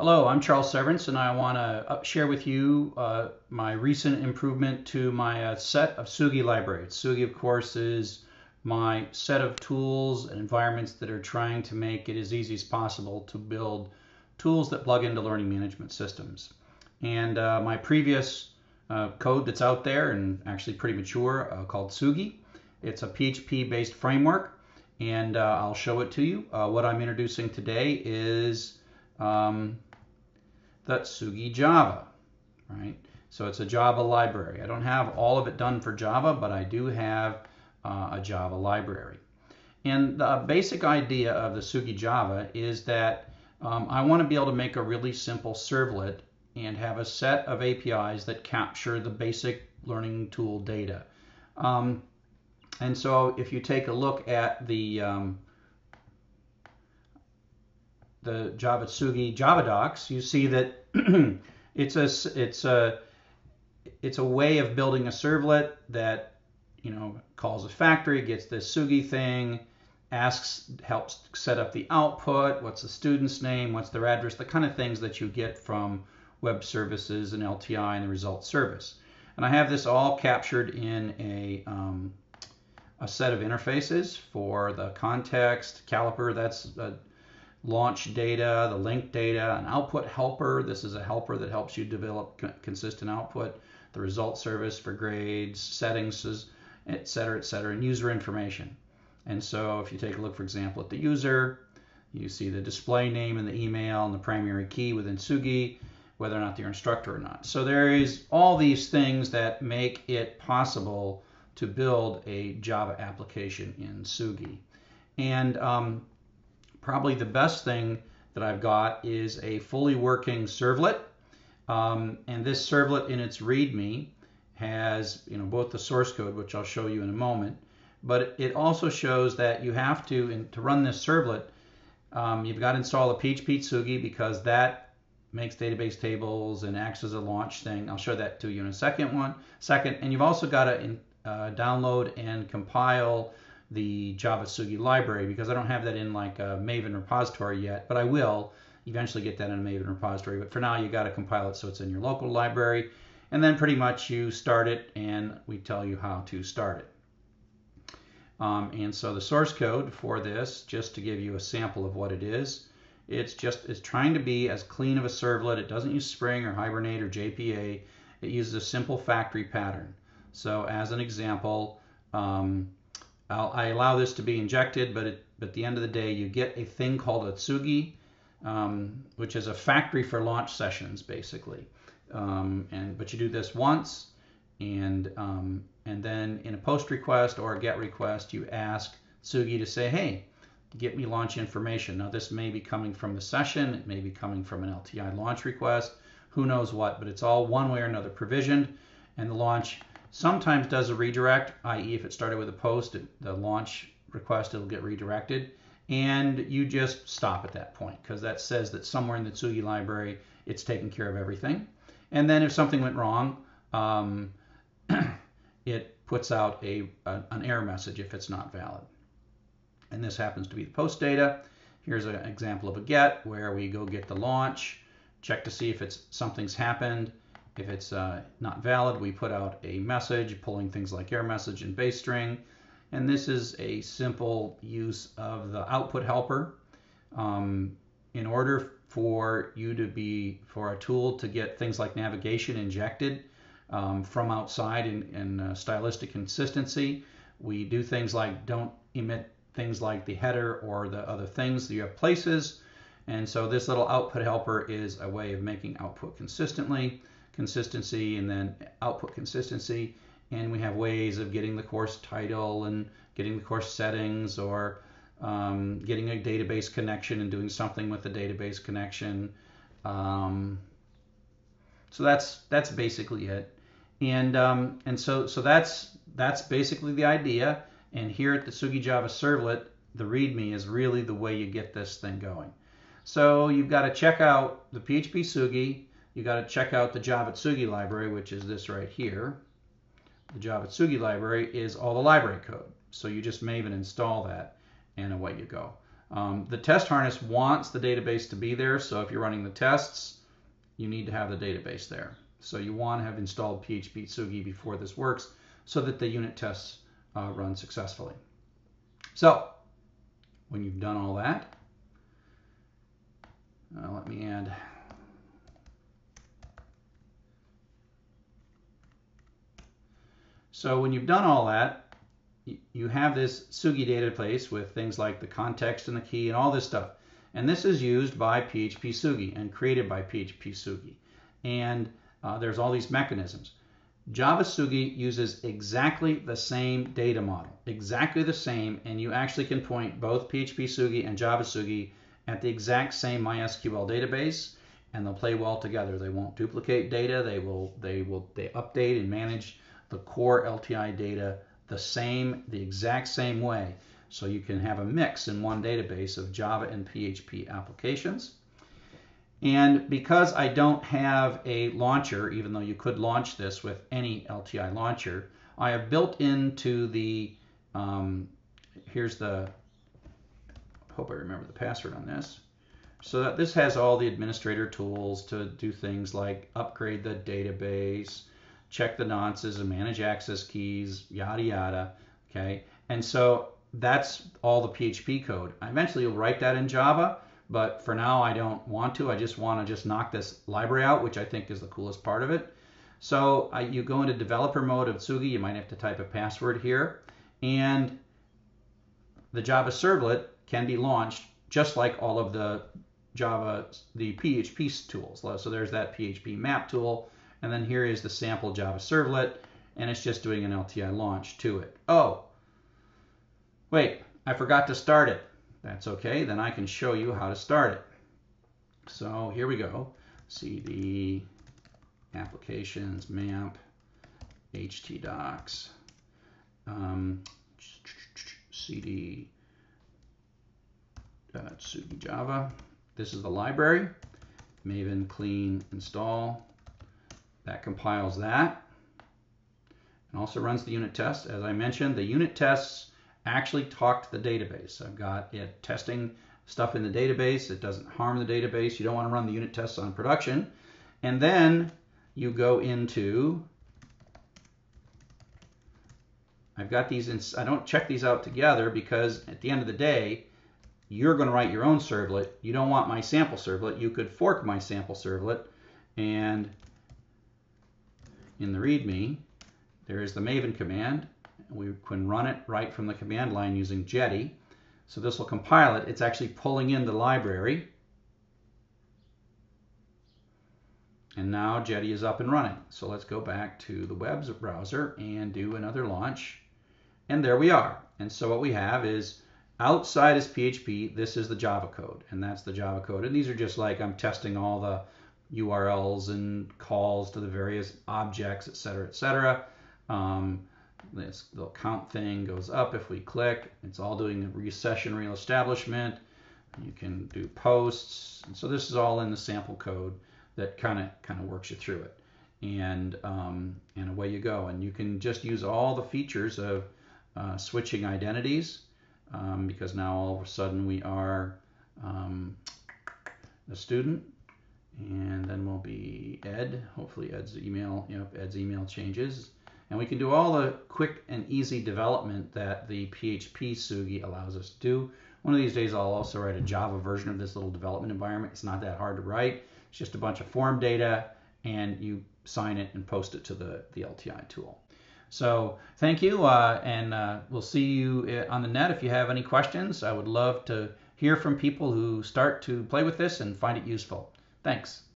Hello, I'm Charles Severance, and I want to uh, share with you uh, my recent improvement to my uh, set of Tsugi libraries. Tsugi, of course, is my set of tools and environments that are trying to make it as easy as possible to build tools that plug into learning management systems. And uh, my previous uh, code that's out there and actually pretty mature uh, called Tsugi, it's a PHP-based framework, and I'll show it to you. what I'm introducing today is um, the Tsugi Java, right? So it's a Java library. I don't have all of it done for Java, but I do have uh, a Java library. And the basic idea of the Tsugi Java is that um, I want to be able to make a really simple servlet and have a set of APIs that capture the basic learning tool data. Um, and so if you take a look at the um, the Java Tsugi Java docs, you see that it's a it's a it's a way of building a servlet that you know calls a factory, gets this Tsugi thing, asks helps set up the output, what's the student's name, what's their address, the kind of things that you get from web services and LTI and the result service. And I have this all captured in a um, a set of interfaces for the context caliper. That's launch data, the link data, an output helper. This is a helper that helps you develop consistent output, the result service for grades, settings, et cetera, et cetera, and user information. And so if you take a look, for example, at the user, you see the display name and the email and the primary key within Tsugi, whether or not they're instructor or not. So there is all these things that make it possible to build a Java application in Tsugi. And um, probably the best thing that I've got is a fully working servlet. Um, and this servlet in its README has you know both the source code, which I'll show you in a moment, but it also shows that you have to, to run this servlet, um, you've got to install a PHP Tsugi because that makes database tables and acts as a launch thing. I'll show that to you in a second one. Second, and you've also got to in, uh, download and compile the Java Tsugi library because I don't have that in like a Maven repository yet, but I will eventually get that in a Maven repository. But for now, you got to compile it so it's in your local library. And then pretty much you start it and we tell you how to start it. Um, and so the source code for this, just to give you a sample of what it is, it's just it's trying to be as clean of a servlet. It doesn't use Spring or Hibernate or JPA. It uses a simple factory pattern. So as an example, um, I'll, i allow this to be injected, but, it, but at the end of the day, you get a thing called a Tsugi, um, which is a factory for launch sessions, basically. Um, and but you do this once, and um, and then in a post request or a get request, you ask Tsugi to say, hey, get me launch information. Now this may be coming from the session, it may be coming from an LTI launch request, who knows what, but it's all one way or another provisioned, and the launch sometimes does a redirect, i.e. if it started with a post, the launch request, it'll get redirected. And you just stop at that point because that says that somewhere in the Tsugi library, it's taking care of everything. And then if something went wrong, um, it puts out a, a, an error message if it's not valid. And this happens to be the post data. Here's an example of a get where we go get the launch, check to see if it's something's happened, if it's uh, not valid, we put out a message pulling things like error message and base string. And this is a simple use of the output helper. Um, in order for you to be, for a tool to get things like navigation injected um, from outside in, uh, stylistic consistency, we do things like don't emit things like the header or the other things. that You have places. And so this little output helper is a way of making output consistently consistency and then output consistency. And we have ways of getting the course title and getting the course settings or um, getting a database connection and doing something with the database connection. Um, so that's that's basically it. And um, and so so that's that's basically the idea. And here at the Tsugi Java Servlet, the README is really the way you get this thing going. So you've got to check out the PHP Tsugi, you got to check out the Java Tsugi library, which is this right here. The Java Tsugi library is all the library code. So you just Maven install that, and away you go. Um, the test harness wants the database to be there, so if you're running the tests, you need to have the database there. So you want to have installed PHP Tsugi before this works so that the unit tests uh, run successfully. So when you've done all that, uh, let me add So when you've done all that, you have this Tsugi database with things like the context and the key and all this stuff. And this is used by PHP Tsugi and created by PHP Tsugi. And uh, there's all these mechanisms. Java Tsugi uses exactly the same data model, exactly the same, and you actually can point both PHP Tsugi and Java Tsugi at the exact same MySQL database, and they'll play well together. They won't duplicate data. They will they will they update and manage the core LTI data the same, the exact same way. So you can have a mix in one database of Java and PHP applications. And because I don't have a launcher, even though you could launch this with any LTI launcher, I have built into the, um, here's the, hope I remember the password on this. So that this has all the administrator tools to do things like upgrade the database, check the nonces and manage access keys, yada yada. Okay, and so that's all the PHP code. I eventually will write that in Java, but for now I don't want to. I just want to just knock this library out, which I think is the coolest part of it. So you go into developer mode of Tsugi. You might have to type a password here, and the Java servlet can be launched just like all of the Java, the PHP tools. So there's that PHP map tool and then here is the sample Java servlet, and it's just doing an LTI launch to it. Oh, wait, I forgot to start it. That's okay, then I can show you how to start it. So here we go. CD applications, MAMP, htdocs, um, CD uh, Tsugi Java. This is the library. Maven clean install. That compiles that and also runs the unit test. As I mentioned, the unit tests actually talk to the database. I've got it testing stuff in the database. It doesn't harm the database. You don't want to run the unit tests on production. And then you go into, I've got these, I don't check these out together because at the end of the day, you're going to write your own servlet. You don't want my sample servlet. You could fork my sample servlet and in the README, there is the Maven command. We can run it right from the command line using Jetty. So this will compile it. It's actually pulling in the library. And now Jetty is up and running. So let's go back to the web browser and do another launch. And there we are. And so what we have is outside is PHP. This is the Java code. And that's the Java code. And these are just like I'm testing all the URLs and calls to the various objects, et cetera, et cetera. Um, this little count thing goes up if we click. It's all doing a resession reestablishment. You can do posts. And so this is all in the sample code that kind of kind of works you through it. And um, and away you go. And you can just use all the features of uh, switching identities um, because now all of a sudden we are um, a student and then we'll be Ed. Hopefully Ed's email, yep, Ed's email changes. And we can do all the quick and easy development that the PHP Tsugi allows us to do. One of these days I'll also write a Java version of this little development environment. It's not that hard to write. It's just a bunch of form data and you sign it and post it to the, the LTI tool. So thank you, uh, and uh, we'll see you uh, on the net if you have any questions. I would love to hear from people who start to play with this and find it useful. Thanks.